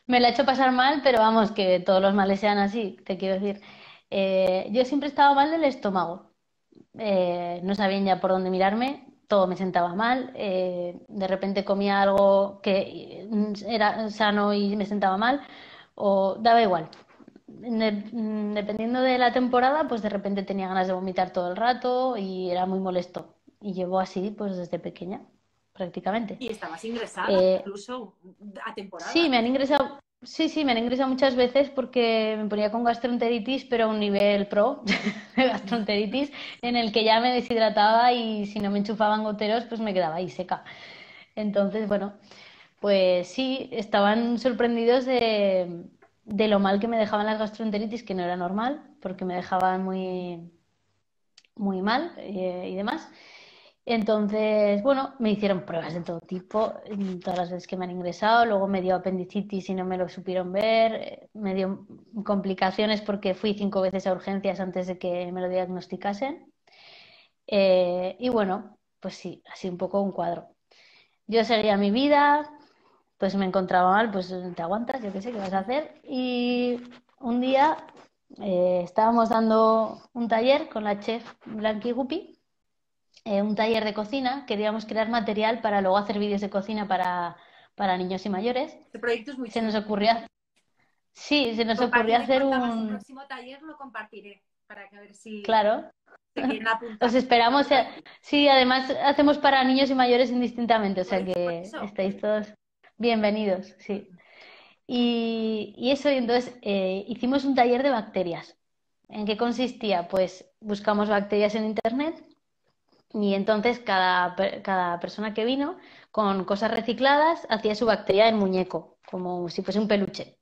me la ha hecho pasar mal, pero vamos, que todos los males sean así, te quiero decir. Eh, yo siempre estaba mal del estómago. Eh, no sabían ya por dónde mirarme, todo me sentaba mal. eh, de repente comía algo que mm, era sano y me sentaba mal, o daba igual. Mm, Dependiendo de la temporada, pues de repente tenía ganas de vomitar todo el rato y era muy molesto. Y llevo así pues desde pequeña, prácticamente. Y estabas ingresada Eh, incluso a temporada. Sí, me han ingresado, sí, sí, me han ingresado muchas veces porque me ponía con gastroenteritis, pero a un nivel pro de gastroenteritis, en el que ya me deshidrataba y si no me enchufaban goteros, pues me quedaba ahí seca. Entonces, bueno, pues sí, estaban sorprendidos de, lo mal que me dejaban las gastroenteritis, que no era normal, porque me dejaban muy, muy mal eh, y demás. Entonces, bueno, me hicieron pruebas de todo tipo, mm, todas las veces que me han ingresado, luego me dio apendicitis y no me lo supieron ver, me dio complicaciones porque fui cinco veces a urgencias antes de que me lo diagnosticasen. Eh, y bueno, pues sí, así un poco un cuadro. Yo seguía mi vida, pues me encontraba mal, pues te aguantas, yo qué sé, ¿qué vas a hacer? Y un día eh, estábamos dando un taller con la chef Blanqui Gupi eh, un taller de cocina, queríamos crear material para luego hacer vídeos de cocina para, para niños y mayores. Este proyecto es muy Se nos ocurrió, sí, se nos ocurrió hacer hagas el un, próximo taller lo compartiré para que a ver si claro, os esperamos. eh, Sí, además hacemos para niños y mayores indistintamente, o sea que estáis todos bienvenidos, sí. Y, y eso, y entonces eh, hicimos un taller de bacterias. ¿En qué consistía? Pues buscamos bacterias en internet y entonces cada, cada persona que vino con cosas recicladas, hacía su bacteria en muñeco, como si fuese un peluche.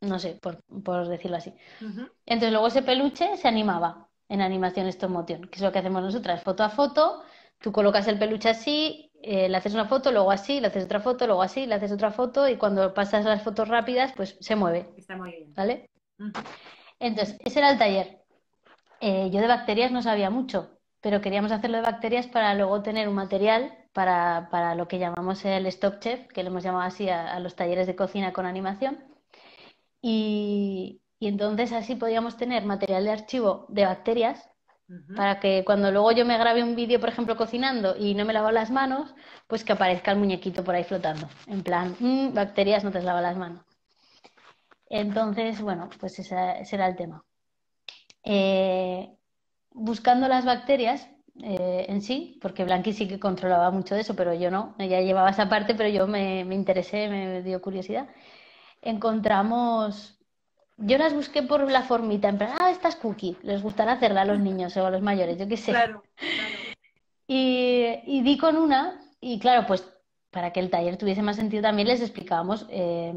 No sé, por, por decirlo así. Entonces luego ese peluche se animaba en animación stop motion, que es lo que hacemos nosotras, foto a foto, tú colocas el peluche así, eh, le haces una foto, luego así, le haces otra foto, luego así, le haces otra foto y cuando pasas las fotos rápidas, pues se mueve, Está muy bien. ¿vale? Entonces, ese era el taller. Eh, yo de bacterias no sabía mucho, pero queríamos hacerlo de bacterias para luego tener un material para, para lo que llamamos el Stop Chef, que le hemos llamado así a, a los talleres de cocina con animación. Y, y entonces así podíamos tener material de archivo de bacterias para que cuando luego yo me grabe un vídeo, por ejemplo, cocinando y no me lavo las manos, pues que aparezca el muñequito por ahí flotando. En plan, "Mm, bacterias, no te lavado las manos. Entonces, bueno, pues esa- ese era el tema. Eh, buscando las bacterias eh, en sí, porque Blanqui sí que controlaba mucho de eso, pero yo no. Ella llevaba esa parte, pero yo me, me interesé, me dio curiosidad. Encontramos. Yo las busqué por la formita, en plan, ah, esta es cookie, les gustará hacerla a los niños o a los mayores, yo qué sé. Claro, claro. Y, y di con una, y claro, pues para que el taller tuviese más sentido también les explicábamos eh,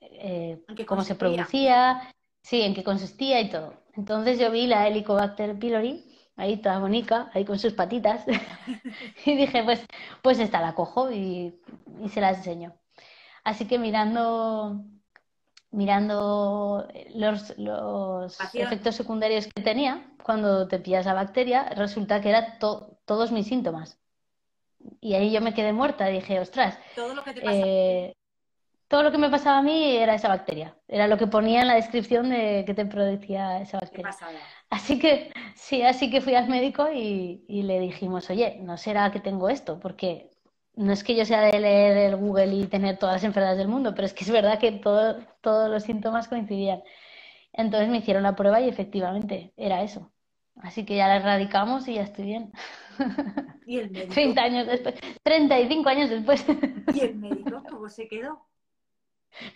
eh, ¿En qué cómo se producía, sí, en qué consistía y todo. Entonces yo vi la Helicobacter pylori, ahí toda bonita, ahí con sus patitas, y dije, pues, pues esta la cojo y, y se las enseño. Así que mirando, mirando los, los efectos secundarios que tenía cuando te pillas la bacteria, resulta que eran to- todos mis síntomas. Y ahí yo me quedé muerta, dije, ostras, Todo lo que te pasa. eh, todo lo que me pasaba a mí era esa bacteria, era lo que ponía en la descripción de que te producía esa bacteria. Así que sí, así que fui al médico y, y le dijimos, oye, ¿no será que tengo esto? Porque no es que yo sea de leer el Google y tener todas las enfermedades del mundo, pero es que es verdad que todo- todos los síntomas coincidían. Entonces me hicieron la prueba y efectivamente era eso. Así que ya la erradicamos y ya estoy bien. ¿Y el médico? 30 años después, 35 años después, ¿Y el médico cómo se quedó?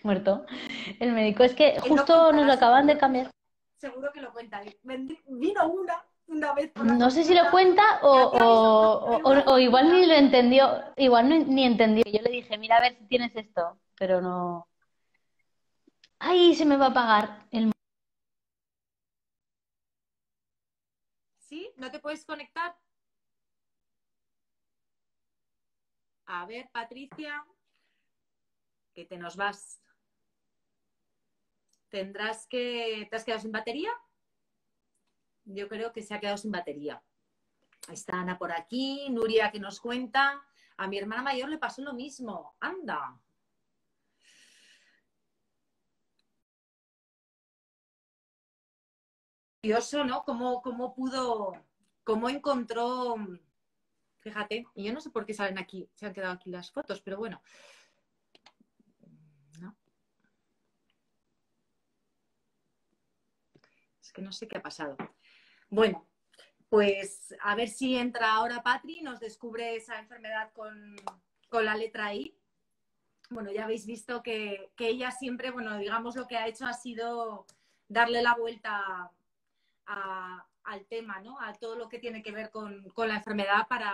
Muerto. El médico es que justo nos lo acaban de cambiar. Seguro que lo cuenta. Vino una, una vez por No sé si lo cuenta o, o, o- o igual ni lo entendió, igual no- ni entendió. Yo le dije, mira a ver si tienes esto, pero no. ¡Ay, se me va a apagar el... ¿Sí? ¿No te puedes conectar? A ver, Patricia, que te nos vas. Tendrás que... ¿Te has quedado sin batería? Yo creo que se ha quedado sin batería. Está Ana por aquí, Nuria que nos cuenta. A mi hermana mayor le pasó lo mismo. Anda. Curioso, ¿no? ¿Cómo, cómo pudo, cómo encontró, fíjate, y yo no sé por qué salen aquí, se han quedado aquí las fotos, pero bueno. No. Es que no sé qué ha pasado. Bueno, pues a ver si entra ahora Patri, nos descubre esa enfermedad con, con la letra I. Bueno, ya habéis visto que, que ella siempre, bueno, digamos lo que ha hecho ha sido darle la vuelta a- al tema, ¿no? A todo lo que tiene que ver con, con la enfermedad para,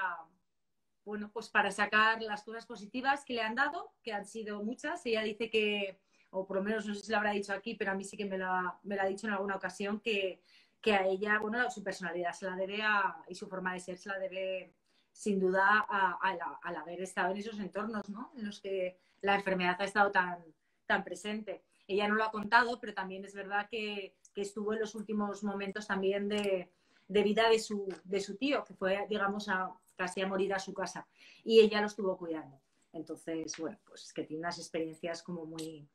bueno, pues para sacar las cosas positivas que le han dado, que han sido muchas. Ella dice que, o por lo menos no sé si lo habrá dicho aquí, pero a mí sí que me lo ha, me lo ha dicho en alguna ocasión, que, que a ella, bueno, su personalidad se la debe a, y su forma de ser se la debe sin duda a- a la- al haber estado en esos entornos, ¿no? En los que la enfermedad ha estado tan, tan presente. Ella no lo ha contado, pero también es verdad que, que estuvo en los últimos momentos también de, de vida de su, de su tío, que fue, digamos, a, casi a morir a su casa. Y ella lo estuvo cuidando. Entonces, bueno, pues que tiene unas experiencias como muy...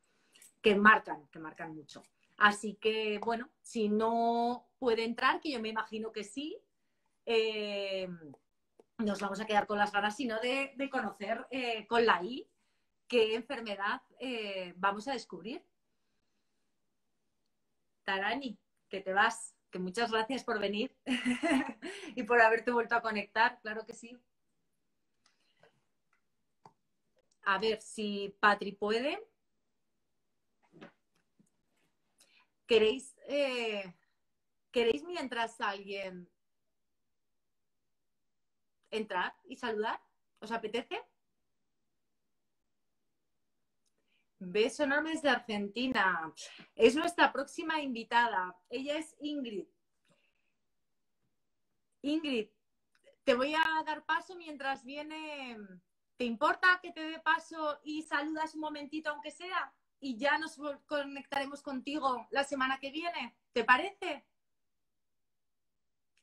que marcan, que marcan mucho. Así que, bueno, si no puede entrar, que yo me imagino que sí, eh, nos vamos a quedar con las ganas, sino de, de conocer eh, con la I qué enfermedad eh, vamos a descubrir. Tarani, que te vas, que muchas gracias por venir y por haberte vuelto a conectar, claro que sí. A ver si Patri puede. ¿Queréis, eh, ¿Queréis mientras alguien entrar y saludar? ¿Os apetece? Beso enorme desde Argentina. Es nuestra próxima invitada. Ella es Ingrid. Ingrid, te voy a dar paso mientras viene. ¿Te importa que te dé paso y saludas un momentito, aunque sea? Y ya nos conectaremos contigo la semana que viene. ¿Te parece?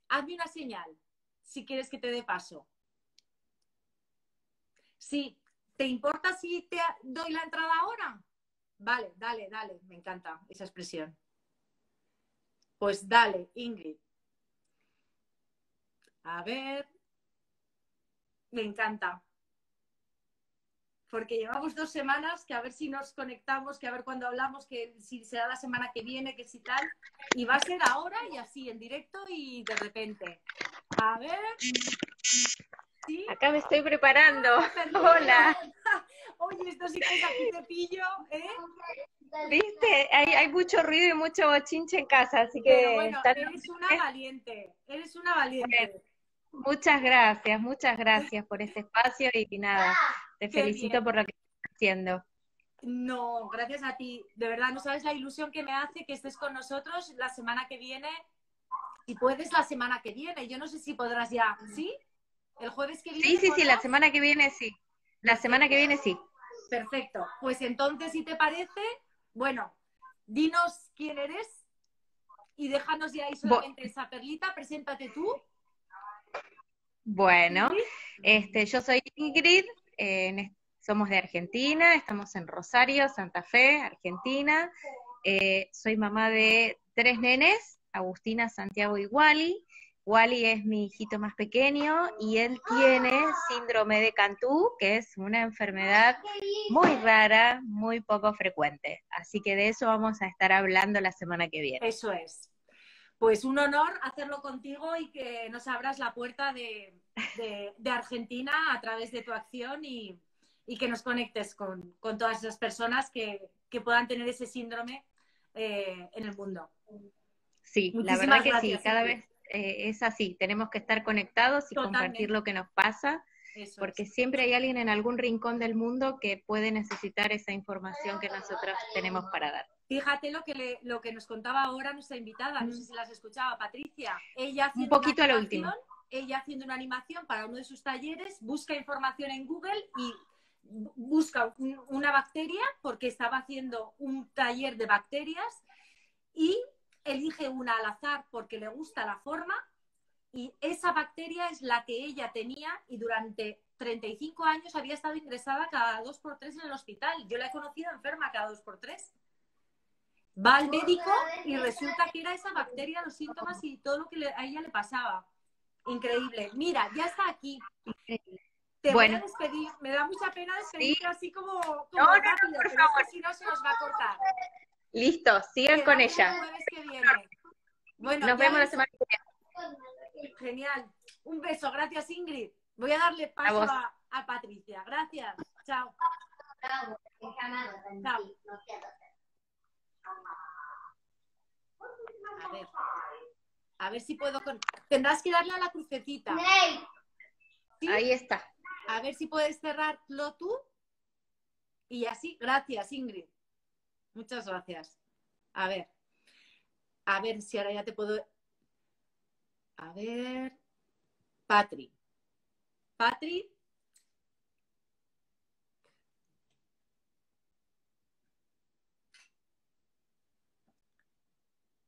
Hazme una señal si quieres que te dé paso. Sí, ¿te importa si te doy la entrada ahora? Vale, dale, dale, me encanta esa expresión. Pues dale, Ingrid. A ver, me encanta. Porque llevamos dos semanas, que a ver si nos conectamos, que a ver cuándo hablamos, que si será la semana que viene, que si tal. Y va a ser ahora y así, en directo y de repente. A ver. ¿Sí? Acá me estoy preparando. Ah, Hola. Oye, esto sí que es aquí te pillo, ¿eh? ¿Viste? Hay, hay mucho ruido y mucho bochinche en casa, así que Pero bueno, eres una valiente, eres una valiente. Muchas gracias, muchas gracias por este espacio y nada, te Qué felicito bien. por lo que estás haciendo. No, gracias a ti. De verdad, no sabes la ilusión que me hace que estés con nosotros la semana que viene. Si puedes, la semana que viene. Yo no sé si podrás ya. ¿Sí? ¿El jueves que viene? Sí, sí, sí, la semana que viene sí. La semana que viene sí. Perfecto. Pues entonces, si te parece, bueno, dinos quién eres y déjanos ya ahí solamente esa perlita. Preséntate tú. Bueno, este, yo soy Ingrid, eh, somos de Argentina, estamos en Rosario, Santa Fe, Argentina. Eh, soy mamá de tres nenes, Agustina, Santiago y Wally. Wally es mi hijito más pequeño y él tiene síndrome de Cantú, que es una enfermedad muy rara, muy poco frecuente. Así que de eso vamos a estar hablando la semana que viene. Eso es. Pues un honor hacerlo contigo y que nos abras la puerta de, de- de Argentina a través de tu acción y, y que nos conectes con, con todas esas personas que, que puedan tener ese síndrome eh, en el mundo. Sí, la Muchísimas verdad que gracias, sí, cada vez eh, es así, tenemos que estar conectados y Totalmente. compartir lo que nos pasa, Eso porque es. siempre hay alguien en algún rincón del mundo que puede necesitar esa información que nosotros tenemos para dar. Fíjate lo que, le- lo que nos contaba ahora nuestra invitada, no sé si las escuchaba, Patricia. Ella Un poquito una a lo animación, último. Ella haciendo una animación para uno de sus talleres, busca información en Google y bu- busca un- una bacteria porque estaba haciendo un taller de bacterias y elige una al azar porque le gusta la forma y esa bacteria es la que ella tenía y durante 35 años había estado ingresada cada dos por tres en el hospital. Yo la he conocido enferma cada dos por tres. Va al médico y resulta que era esa bacteria, los síntomas y todo lo que le- a ella le pasaba. Increíble. Mira, ya está aquí. Te Bueno. voy a despedir. Me da mucha pena despedirte así como, como No, no, no, rápido, por pero es favor. que si no se nos va a cortar. Listo, sigan con Quedamos el ella. jueves que viene. Bueno, Nos vemos la semana que viene. Genial. Un beso. Gracias, Ingrid. Voy a darle paso a, a Patricia. Gracias. Chao. Chao. A ver. A ver si puedo. con- Tendrás que darle a la crucecita. ¿sí? Ahí está. A ver si puedes cerrarlo tú. Y así, gracias, Ingrid. Muchas gracias. A ver. A ver si ahora ya te puedo. A ver. Patri. Patri.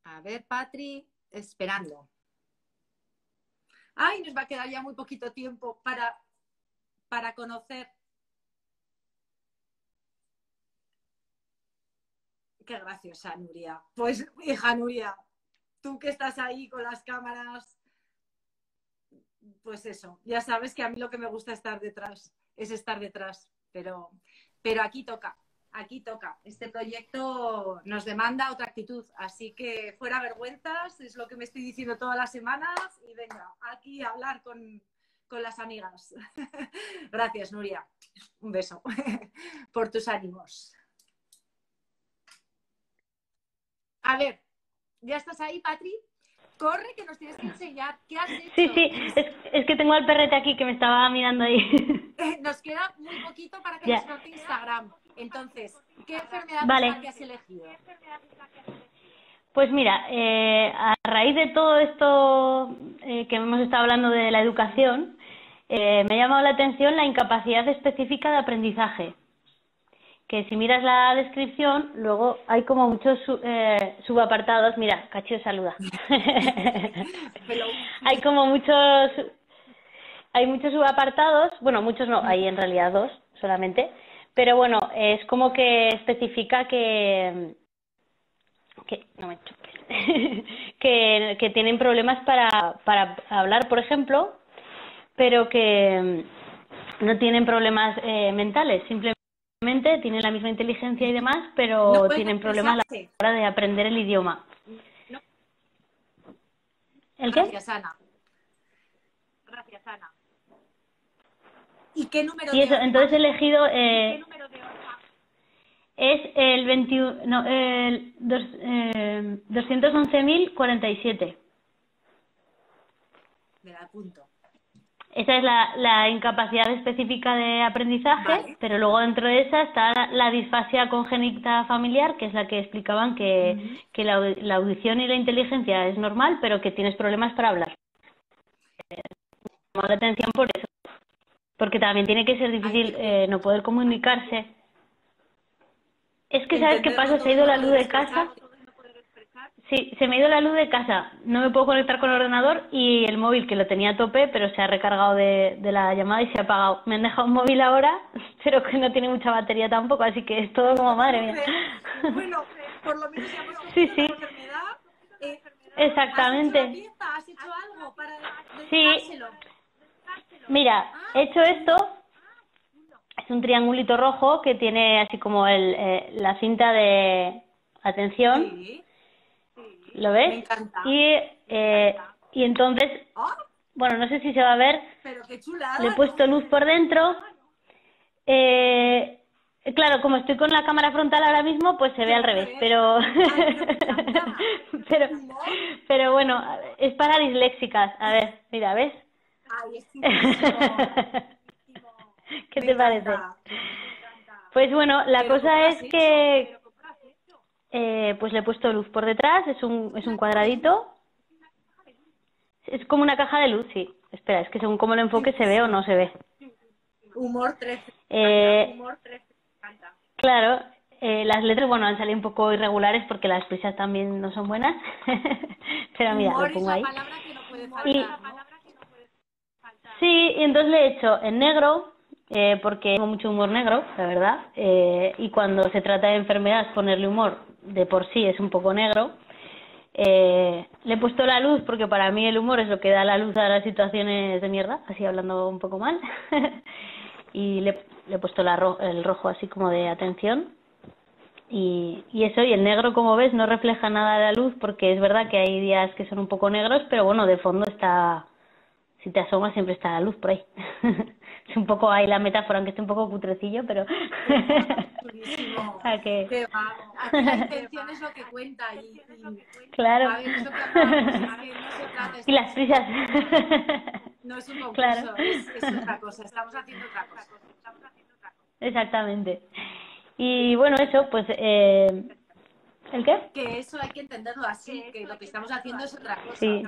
A ver, Patri, esperando. Ay, nos va a quedar ya muy poquito tiempo para, para conocer. Qué graciosa, Nuria. Pues, hija Nuria, tú que estás ahí con las cámaras, pues eso, ya sabes que a mí lo que me gusta estar detrás, es estar detrás, pero, pero aquí toca, aquí toca. Este proyecto nos demanda otra actitud, así que fuera vergüenzas, es lo que me estoy diciendo todas las semanas y venga, aquí a hablar con, con las amigas. Gracias, Nuria. Un beso por tus ánimos. A ver, ¿ya estás ahí, Patri? Corre, que nos tienes que enseñar. ¿Qué has hecho? Sí, sí, es, es que tengo al perrete aquí que me estaba mirando ahí. Eh, Nos queda muy poquito para que Ya. nos corte Instagram. Entonces, ¿qué enfermedad Vale. es la que has elegido? Pues mira, eh, a raíz de todo esto eh, que hemos estado hablando de la educación, eh, me ha llamado la atención la incapacidad específica de aprendizaje. Que si miras la descripción, luego hay como muchos eh, subapartados. Mira, Cachio saluda. Hay como muchos, hay muchos subapartados. Bueno, muchos no, hay en realidad dos solamente. Pero bueno, es como que especifica que que no me chupes, que, que tienen problemas para, para hablar, por ejemplo, pero que no tienen problemas eh, mentales, simplemente tienen la misma inteligencia y demás, pero No tienen problemas a la hora de aprender el idioma. ¿El qué? Gracias, Ana. Gracias, Ana. ¿Y qué número Y eso, entonces he elegido eh, ¿Qué número de hoja? es el 21, no, el dos, eh, 211.047. Me la apunto. Esa es la, la incapacidad específica de aprendizaje, Vale. pero luego dentro de esa está la, la disfasia congénita familiar, que es la que explicaban que, que la, la audición y la inteligencia es normal, pero que tienes problemas para hablar. Eh, la atención por eso, porque también tiene que ser difícil eh, no poder comunicarse. Es que, ¿sabes qué pasa? Se ha ido la luz de casa. Sí, se me ha ido la luz de casa. No me puedo conectar con el ordenador y el móvil que lo tenía a tope, pero se ha recargado de, de la llamada y se ha apagado. Me han dejado un móvil ahora, pero que no tiene mucha batería tampoco, así que es todo como madre mía. Bueno, por lo menos ya hemos Sí, sí. la enfermedad. Eh, Exactamente. ¿Has hecho, algo para Sí. Mira, he hecho esto. Es un triangulito rojo que tiene así como el, eh, la cinta de atención. Sí. ¿Lo Me ves? encanta. Y, eh, y entonces, Ah, bueno, no sé si se va a ver, pero qué chulada. le he puesto luz por dentro. Eh, claro, como estoy con la cámara frontal ahora mismo, pues se ve al revés, pero, pero, pero bueno, es para disléxicas. A ver, mira, ¿ves? Ay, es. ¿Qué Me te parece? encanta. Pues bueno, la cosa ¿cómo has es que eh, pues le he puesto luz por detrás, es un, es un cuadradito. Es como una caja de luz, sí. Espera, es que según cómo lo enfoque se ve o no se ve. Humor 13. Eh, Humor 13. Me encanta. Claro, eh, las letras, bueno, han salido un poco irregulares porque las prisas también no son buenas. Pero mira, Humor lo pongo ahí. Sí, y entonces le he hecho en negro, eh, porque tengo mucho humor negro, la verdad. eh, y cuando se trata de enfermedades, ponerle humor de por sí es un poco negro. Eh, le he puesto la luz porque para mí el humor es lo que da la luz a las situaciones de mierda, así hablando un poco mal. y le, le he puesto la ro- el rojo así como de atención. Y, y eso, y el negro, como ves, no refleja nada la luz porque es verdad que hay días que son un poco negros, pero bueno, de fondo está, si te asomas siempre está la luz por ahí. es un poco ahí la metáfora, aunque esté un poco cutrecillo, pero... O sea que- Qué va. Aquí la intención es lo que cuenta. Y, y- Claro. A ver, es lo que hablábamos, es que no se trata y las prisas. No es un concurso, Claro. es, es otra cosa. Estamos haciendo otra cosa. Estamos haciendo otra cosa. Exactamente. Y bueno, eso, pues... Eh... ¿El qué? Que eso hay que entenderlo así, que lo que estamos haciendo es otra cosa. Sí.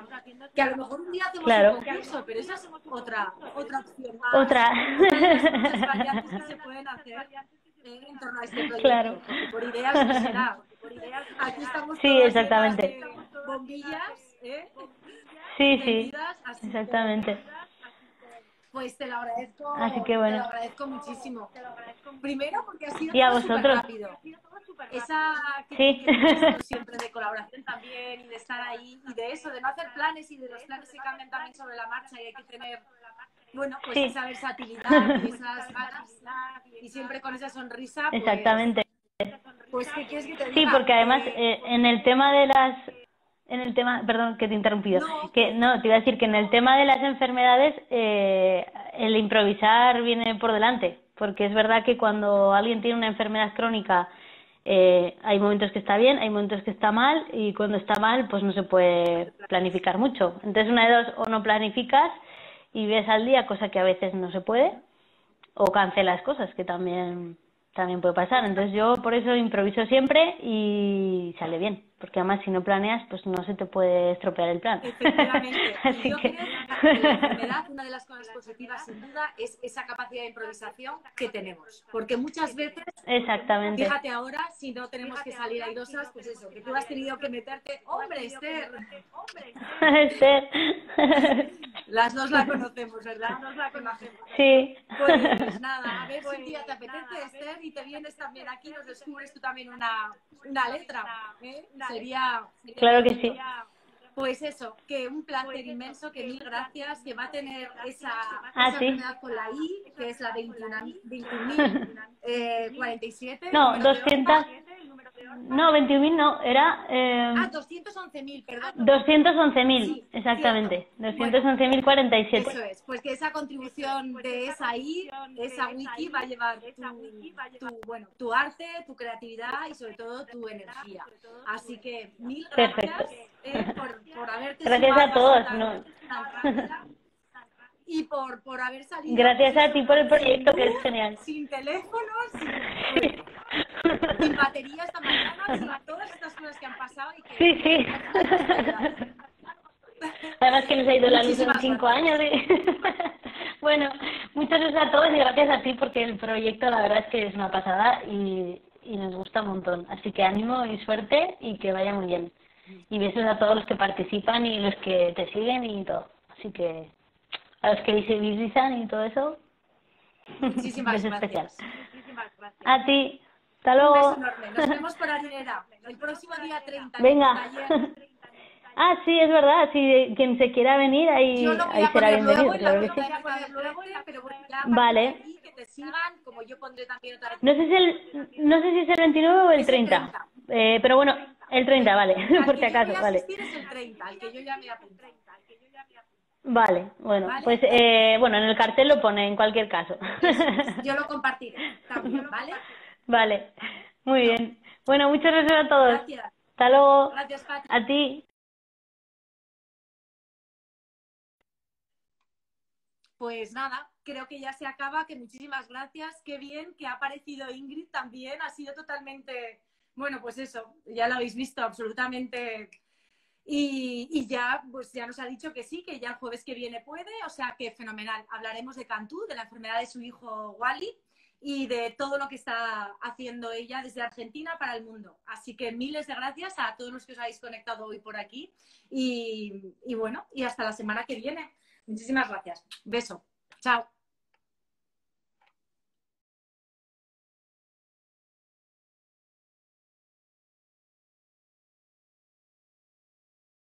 Que a lo mejor un día hacemos Claro. un concurso, pero esa es otra, otra opción. más. Otra. Variantes que se pueden hacer eh, en torno a este proyecto. Claro. Por ideas no será. Por ideas, aquí estamos Sí, exactamente. bombillas, ¿eh? Sí, sí, así que, exactamente. Pues te lo agradezco. Así que bueno. Te lo agradezco muchísimo. Primero porque ha sido Y a todo vosotros. Esa que Sí. que siempre de colaboración también y de estar ahí y de eso, de no hacer planes y de los planes se cambian también sobre la marcha y hay que tener, bueno, pues Sí. esa versatilidad y esas ganas y siempre con esa sonrisa. Pues, Exactamente. Pues, ¿qué quieres que te Sí, diga? porque además Eh, eh, en el tema de las en el tema, perdón que te he interrumpido, No. que no, te iba a decir que en el tema de las enfermedades eh, el improvisar viene por delante, porque es verdad que cuando alguien tiene una enfermedad crónica eh, hay momentos que está bien, hay momentos que está mal y cuando está mal pues no se puede planificar mucho. Entonces una de dos o no planificas y ves al día, cosa que a veces no se puede, o cancelas cosas que también también puede pasar. Entonces yo por eso improviso siempre y sale bien, porque además si no planeas, pues no se te puede estropear el plan. Efectivamente. Y Así yo que- creo que en la enfermedad, una de las cosas positivas, sin duda, es esa capacidad de improvisación que tenemos. Porque muchas veces, Exactamente. fíjate ahora, si no tenemos que salir airosas, pues eso, que tú has tenido que meterte, hombre, Esther, Esther. las dos la conocemos, ¿verdad? Nos la conocemos. sí. Pues nada, a ver si un día te apetece, Esther, y te vienes también aquí, nos descubres tú también una, una letra. ¿eh? Sería, sería Claro que sí. Pues eso, que un placer inmenso, que mil gracias, que va a tener esa, Ah, esa sí. enfermedad con la I, que es la 21.047. No, número de 200. No, 21.000 no, era eh, Ah, 211.000, perdón. 211.000, Sí, exactamente. cierto. 211.047. Eso es, pues que esa contribución de esa I, esa wiki va a llevar tu, tu, bueno, tu arte, tu creatividad y sobre todo tu energía. Así que mil gracias Perfecto. eh, por, por haberte Gracias a todos, ¿no? tan y por, por haber salido Gracias a ti por el proyecto, que es genial. sin teléfono, sin, sin batería esta mañana, sin todas estas cosas que han pasado y que Sí, sí. Además que nos ha ido la luz en cinco años. y- bueno, muchas gracias a todos y gracias a ti porque el proyecto la verdad es que es una pasada y, y nos gusta un montón. Así que ánimo y suerte y que vaya muy bien. Y besos a todos los que participan y los que te siguen y todo. Así que a los que visibilizan y todo eso. Muchísimas beso gracias. especial. A ti. Hasta Un luego. beso enorme. Nos vemos por el próximo día 30. en Venga. Ah, sí, es verdad. Si quien se quiera venir, ahí, Yo lo voy ahí a será bienvenido, Vale. No sé si el, no sé si es el 29 o el Es el 30. 30. Eh, pero bueno, el 30, vale, Al por si acaso, vale. es el 30, al que yo ya me apunté. Vale, bueno, Vale. pues eh, bueno, en el cartel lo pone en cualquier caso. Yo lo compartiré también, ¿vale? Vale, muy bien. Bueno, muchas gracias a todos. Gracias. Hasta luego. Gracias, Pati. A ti. Pues nada, creo que ya se acaba, que muchísimas gracias, qué bien que ha aparecido Ingrid también, ha sido totalmente, bueno, pues eso, ya lo habéis visto, absolutamente. Y, ya, pues ya nos ha dicho que sí, que ya el jueves que viene puede, o sea que fenomenal. Hablaremos de Cantú, de la enfermedad de su hijo Wally y de todo lo que está haciendo ella desde Argentina para el mundo. Así que miles de gracias a todos los que os habéis conectado hoy por aquí y, y bueno, y hasta la semana que viene. Muchísimas gracias. Beso. Chao.